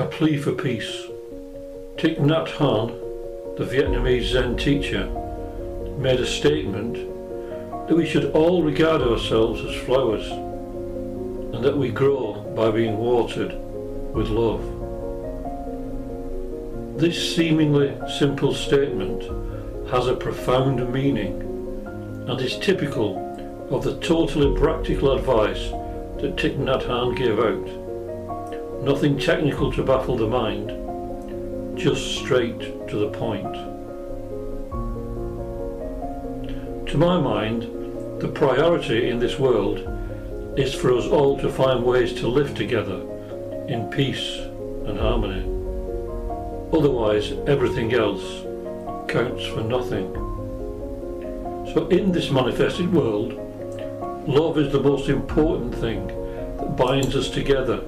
A plea for peace. Thich Nhat Hanh, the Vietnamese Zen teacher, made a statement that we should all regard ourselves as flowers and that we grow by being watered with love. This seemingly simple statement has a profound meaning and is typical of the totally practical advice that Thich Nhat Hanh gave out. Nothing technical to baffle the mind, just straight to the point. To my mind, the priority in this world is for us all to find ways to live together in peace and harmony. Otherwise, everything else counts for nothing. So in this manifested world, love is the most important thing that binds us together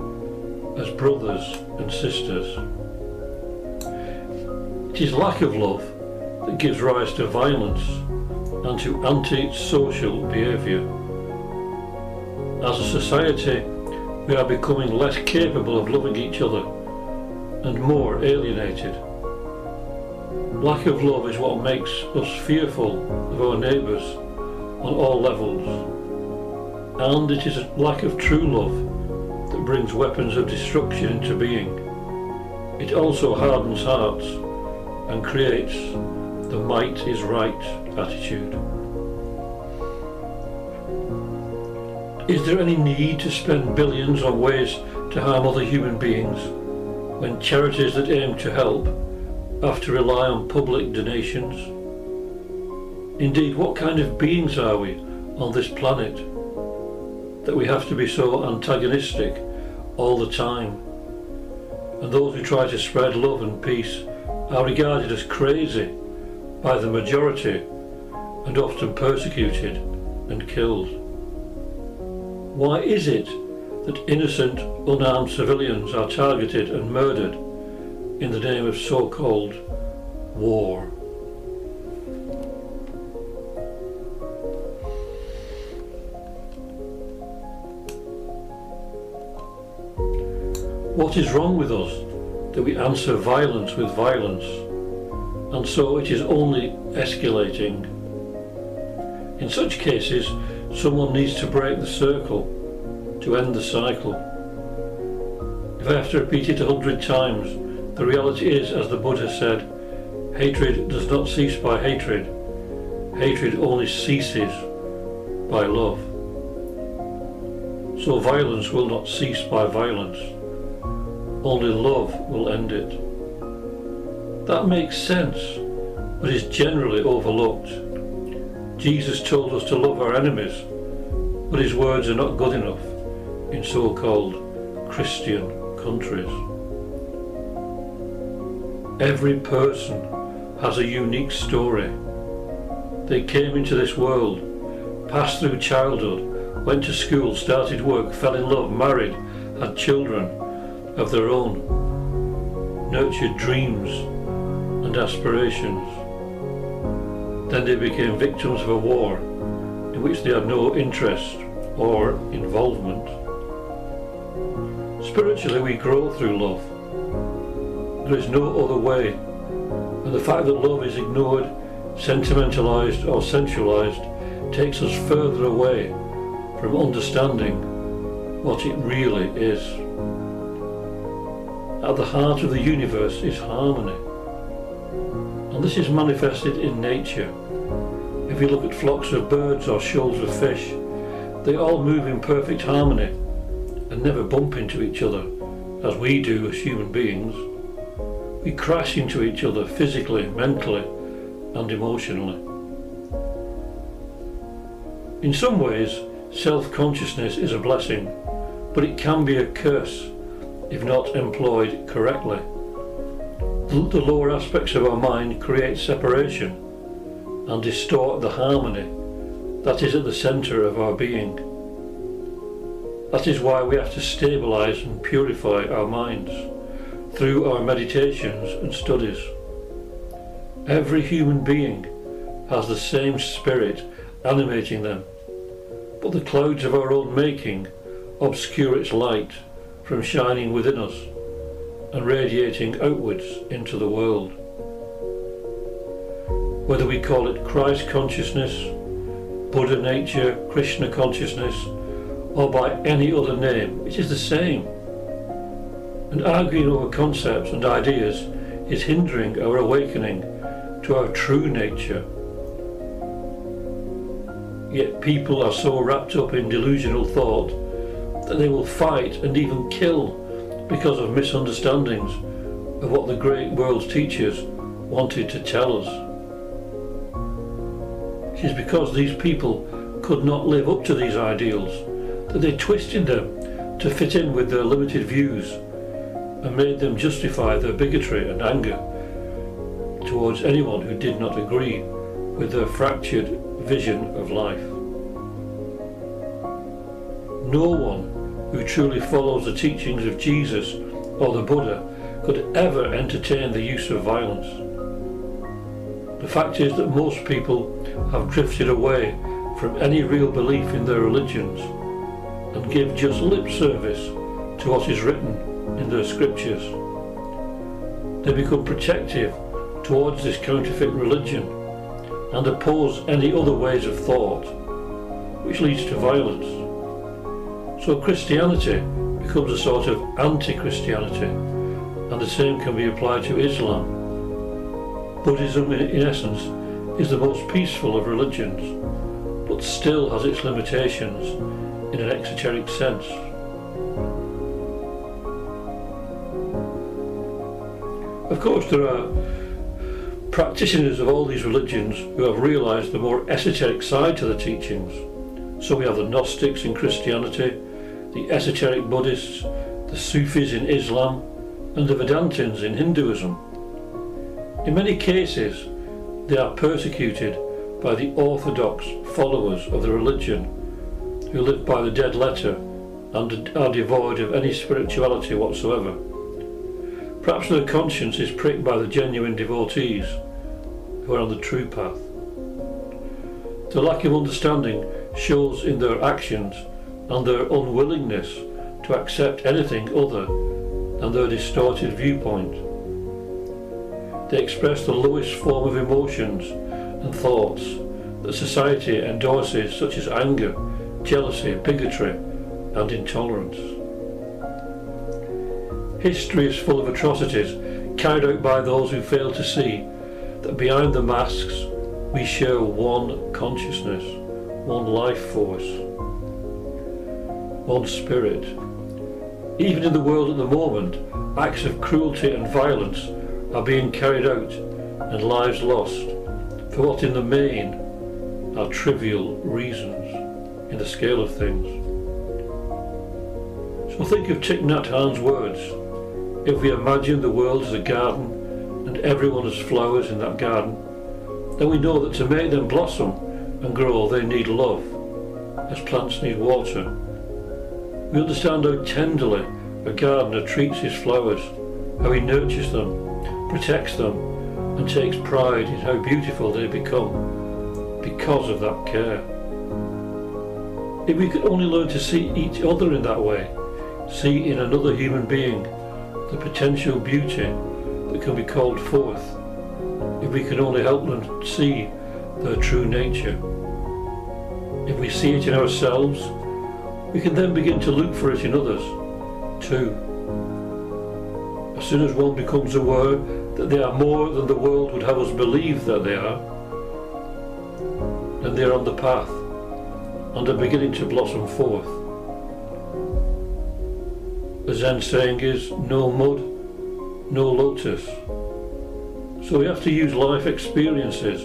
as brothers and sisters. It is lack of love that gives rise to violence and to anti-social behaviour. As a society, we are becoming less capable of loving each other and more alienated. Lack of love is what makes us fearful of our neighbours on all levels. And it is a lack of true love brings weapons of destruction into being. It also hardens hearts and creates the might is right attitude. Is there any need to spend billions on ways to harm other human beings when charities that aim to help have to rely on public donations? Indeed, what kind of beings are we on this planet that we have to be so antagonistic all the time? And those who try to spread love and peace are regarded as crazy by the majority and often persecuted and killed. Why is it that innocent, unarmed civilians are targeted and murdered in the name of so-called war? What is wrong with us that we answer violence with violence and so it is only escalating? In such cases, Someone needs to break the circle to end the cycle. If I have to repeat it a hundred times, the reality is, as the Buddha said, hatred does not cease by hatred. Hatred only ceases by love. So violence will not cease by violence. Only love will end it. That makes sense, but is generally overlooked. Jesus told us to love our enemies, but his words are not good enough in so-called Christian countries. Every person has a unique story. They came into this world, passed through childhood, went to school, started work, fell in love, married, had children of their own, nurtured dreams and aspirations. Then they became victims of a war in which they had no interest or involvement. Spiritually we grow through love. There is no other way. And the fact that love is ignored, sentimentalized or sensualized takes us further away from understanding what it really is. At the heart of the universe is harmony. And this is manifested in nature. If you look at flocks of birds or shoals of fish, they all move in perfect harmony and never bump into each other as we do as human beings. We crash into each other physically, mentally and emotionally. In some ways, self-consciousness is a blessing, but it can be a curse if not employed correctly. The lower aspects of our mind create separation and distort the harmony that is at the centre of our being. That is why we have to stabilise and purify our minds through our meditations and studies. Every human being has the same spirit animating them, but the clouds of our own making obscure its light from shining within us, and radiating outwards into the world. Whether we call it Christ consciousness, Buddha nature, Krishna consciousness, or by any other name, it is the same. And arguing over concepts and ideas is hindering our awakening to our true nature. Yet people are so wrapped up in delusional thought that they will fight and even kill because of misunderstandings of what the great world's teachers wanted to tell us. It is because these people could not live up to these ideals that they twisted them to fit in with their limited views and made them justify their bigotry and anger towards anyone who did not agree with their fractured vision of life. No one who truly follows the teachings of Jesus or the Buddha could ever entertain the use of violence. The fact is that most people have drifted away from any real belief in their religions and give just lip service to what is written in their scriptures. They become protective towards this counterfeit religion and oppose any other ways of thought, which leads to violence. So Christianity becomes a sort of anti-Christianity, and the same can be applied to Islam. Buddhism, in essence, is the most peaceful of religions, but still has its limitations in an exoteric sense. Of course, there are practitioners of all these religions who have realized the more esoteric side to the teachings. So we have the Gnostics in Christianity, the esoteric Buddhists, the Sufis in Islam, and the Vedantins in Hinduism. In many cases, they are persecuted by the orthodox followers of the religion who live by the dead letter and are devoid of any spirituality whatsoever. Perhaps their conscience is pricked by the genuine devotees who are on the true path. The lack of understanding shows in their actions and their unwillingness to accept anything other than their distorted viewpoint. They express the lowest form of emotions and thoughts that society endorses such as anger, jealousy, bigotry and intolerance. History is full of atrocities carried out by those who fail to see that behind the masks we share one consciousness, one life force, one spirit. Even in the world at the moment, acts of cruelty and violence are being carried out and lives lost for what in the main are trivial reasons in the scale of things. So think of Thich Nhat Hanh's words if we imagine the world as a garden and everyone as flowers in that garden, then we know that to make them blossom and grow they need love, as plants need water. We understand how tenderly a gardener treats his flowers, how he nurtures them, protects them, and takes pride in how beautiful they become because of that care. If we could only learn to see each other in that way, see in another human being the potential beauty that can be called forth if we can only help them see their true nature. If we see it in ourselves, we can then begin to look for it in others too. As soon as one becomes aware that they are more than the world would have us believe that they are, then they are on the path and are beginning to blossom forth. The Zen saying is, no mud, no lotus. So we have to use life experiences,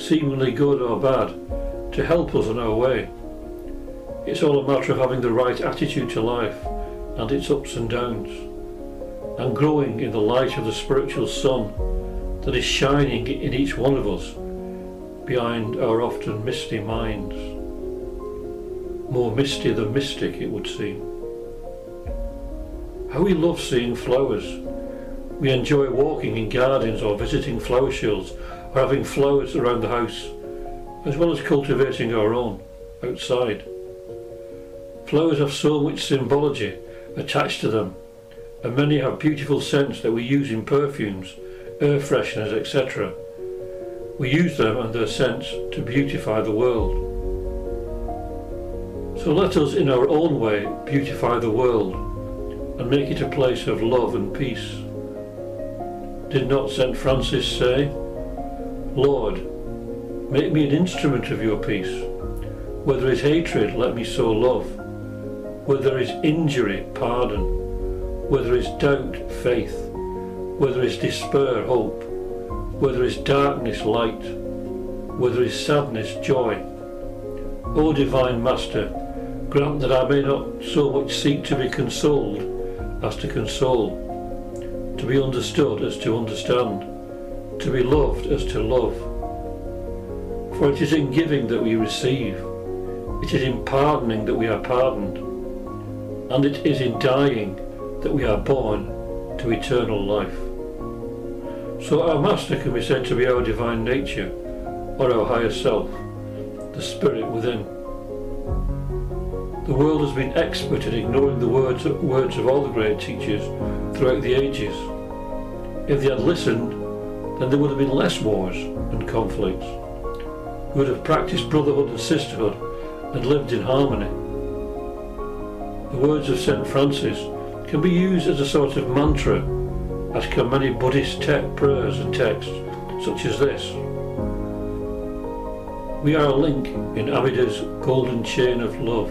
seemingly good or bad, to help us on our way. It's all a matter of having the right attitude to life and its ups and downs, and growing in the light of the spiritual sun that is shining in each one of us behind our often misty minds. More misty than mystic, it would seem. How we love seeing flowers. We enjoy walking in gardens or visiting flower shows or having flowers around the house, as well as cultivating our own outside. Flowers have so much symbology attached to them and many have beautiful scents that we use in perfumes, air fresheners, etc. We use them and their scents to beautify the world. So let us in our own way beautify the world and make it a place of love and peace. Did not St. Francis say, Lord, make me an instrument of your peace. Where there is hatred, let me sow love. Where there is injury, pardon. Where there is doubt, faith. Where there is despair, hope. Where there is darkness, light. Where there is sadness, joy. O Divine Master, grant that I may not so much seek to be consoled as to console, to be understood as to understand, to be loved as to love. For it is in giving that we receive, it is in pardoning that we are pardoned, and it is in dying that we are born to eternal life. So our Master can be said to be our divine nature, or our higher self, the spirit within. The world has been expert in ignoring the words, words of all the great teachers throughout the ages. If they had listened, then there would have been less wars and conflicts. We would have practiced brotherhood and sisterhood and lived in harmony. The words of St. Francis can be used as a sort of mantra, as can many Buddhist prayers and texts, such as this. We are a link in Amida's golden chain of love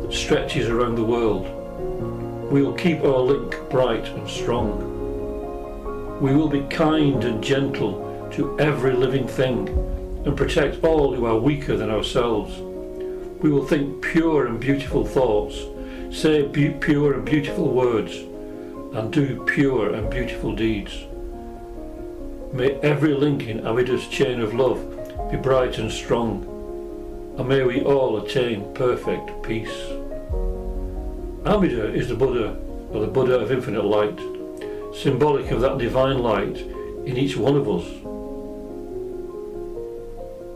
that stretches around the world. We will keep our link bright and strong. We will be kind and gentle to every living thing and protect all who are weaker than ourselves. We will think pure and beautiful thoughts, say pure and beautiful words, and do pure and beautiful deeds. May every link in Amida's chain of love be bright and strong, and may we all attain perfect peace. Amida is the Buddha, or the Buddha of infinite light, symbolic of that divine light in each one of us.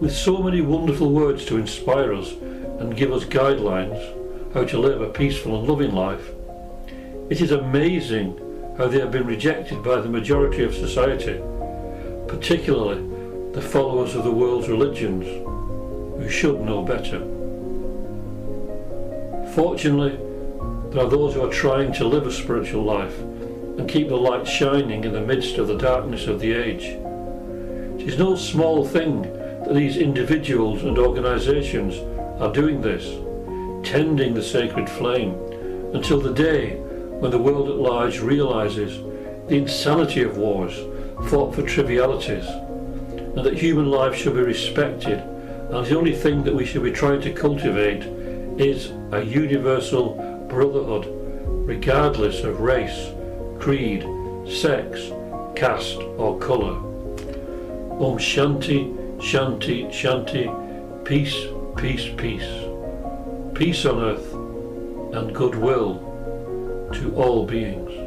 With so many wonderful words to inspire us and give us guidelines how to live a peaceful and loving life, it is amazing how they have been rejected by the majority of society, particularly the followers of the world's religions, who should know better. Fortunately, there are those who are trying to live a spiritual life and keep the light shining in the midst of the darkness of the age. It is no small thing that these individuals and organisations are doing this, tending the sacred flame, until the day when the world at large realises the insanity of wars fought for trivialities, and that human life should be respected, and the only thing that we should be trying to cultivate is a universal brotherhood, regardless of race, creed, sex, caste or colour. Om Shanti, Shanti, Shanti, peace, peace, peace. Peace on earth and goodwill to all beings.